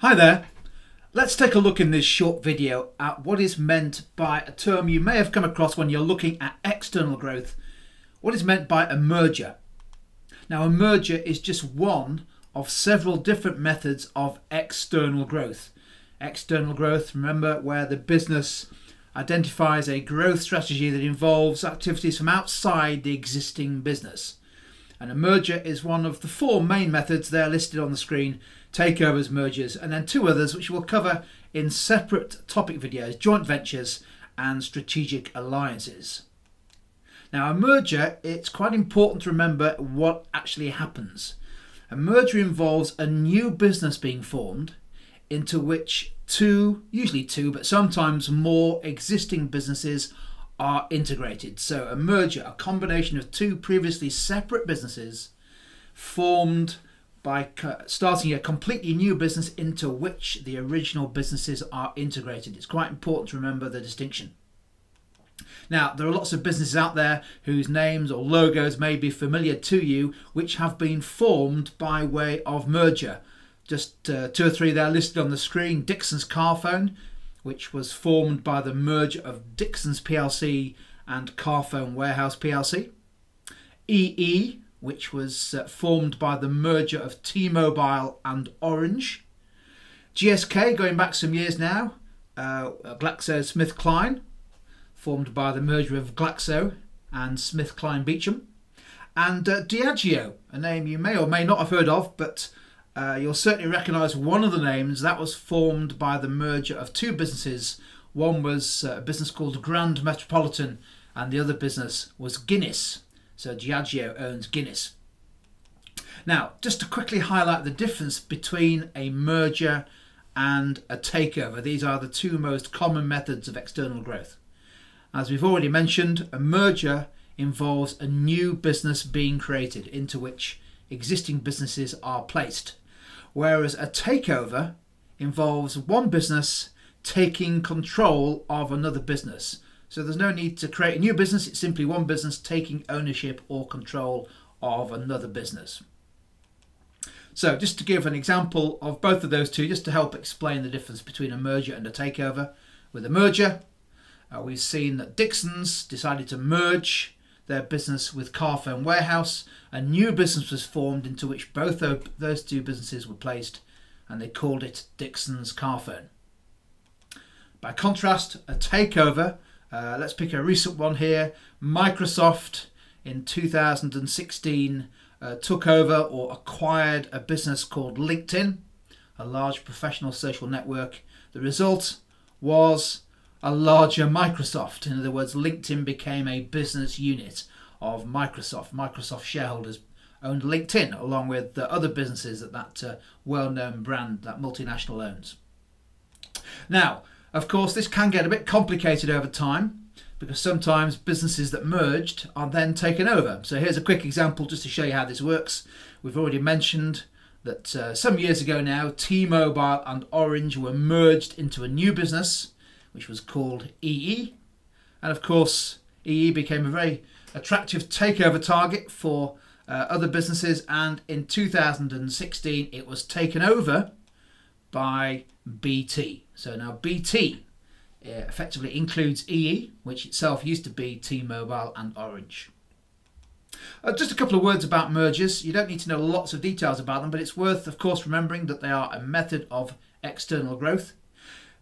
Hi there. Let's take a look in this short video at what is meant by a term you may have come across when you're looking at external growth. What is meant by a merger? Now a merger is just one of several different methods of external growth. External growth, remember, where the business identifies a growth strategy that involves activities from outside the existing business. And a merger is one of the four main methods there listed on the screen takeovers, mergers, and then two others which we'll cover in separate topic videos joint ventures and strategic alliances. Now, a merger, it's quite important to remember what actually happens. A merger involves a new business being formed into which two, usually two, but sometimes more existing businesses are integrated. So, a merger, a combination of two previously separate businesses formed by starting a completely new business into which the original businesses are integrated. It's quite important to remember the distinction. Now, there are lots of businesses out there whose names or logos may be familiar to you, which have been formed by way of merger. Just uh, two or three there listed on the screen. Dixons Carphone, which was formed by the merger of Dixons PLC and Carphone Warehouse PLC. EE, which was uh, formed by the merger of T-Mobile and Orange. GSK, going back some years now, uh, GlaxoSmithKline, formed by the merger of Glaxo and SmithKline Beecham. And uh, Diageo, a name you may or may not have heard of, but uh, you'll certainly recognise one of the names. That was formed by the merger of two businesses. One was uh, a business called Grand Metropolitan, and the other business was Guinness. So Diageo owns Guinness. Now, just to quickly highlight the difference between a merger and a takeover, these are the two most common methods of external growth. As we've already mentioned, a merger involves a new business being created into which existing businesses are placed, whereas a takeover involves one business taking control of another business. So there's no need to create a new business, it's simply one business taking ownership or control of another business. So just to give an example of both of those two, just to help explain the difference between a merger and a takeover. With a merger, uh, we've seen that Dixons decided to merge their business with Carphone Warehouse. A new business was formed into which both those two businesses were placed and they called it Dixons Carphone. By contrast, a takeover uh, let's pick a recent one here. Microsoft in 2016 uh, took over or acquired a business called LinkedIn, a large professional social network. The result was a larger Microsoft. In other words, LinkedIn became a business unit of Microsoft. Microsoft shareholders owned LinkedIn along with the other businesses that that uh, well-known brand, that multinational owns. Now, of course, this can get a bit complicated over time because sometimes businesses that merged are then taken over. So here's a quick example just to show you how this works. We've already mentioned that uh, some years ago now, T-Mobile and Orange were merged into a new business, which was called EE. And of course, EE became a very attractive takeover target for uh, other businesses. And in 2016, it was taken over by BT. So now BT uh, effectively includes EE, which itself used to be T-Mobile and Orange. Uh, just a couple of words about mergers. You don't need to know lots of details about them, but it's worth, of course, remembering that they are a method of external growth.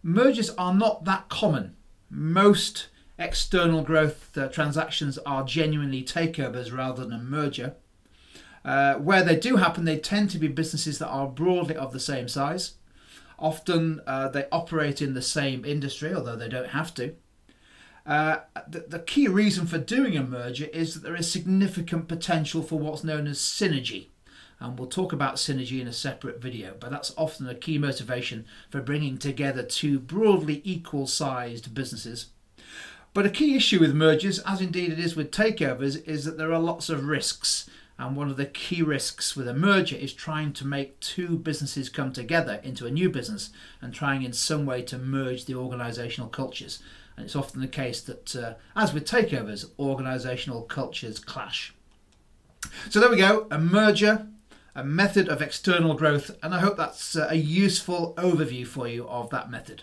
Mergers are not that common. Most external growth uh, transactions are genuinely takeovers rather than a merger. Uh, where they do happen, they tend to be businesses that are broadly of the same size. Often uh, they operate in the same industry, although they don't have to. Uh, the, the, key reason for doing a merger is that there is significant potential for what's known as synergy. And we'll talk about synergy in a separate video, but that's often a key motivation for bringing together two broadly equal sized businesses. But a key issue with mergers, as indeed it is with takeovers, is that there are lots of risks and one of the key risks with a merger is trying to make two businesses come together into a new business and trying in some way to merge the organisational cultures. And it's often the case that, uh, as with takeovers, organisational cultures clash. So there we go, a merger. A method of external growth, and I hope that's uh, a useful overview for you of that method.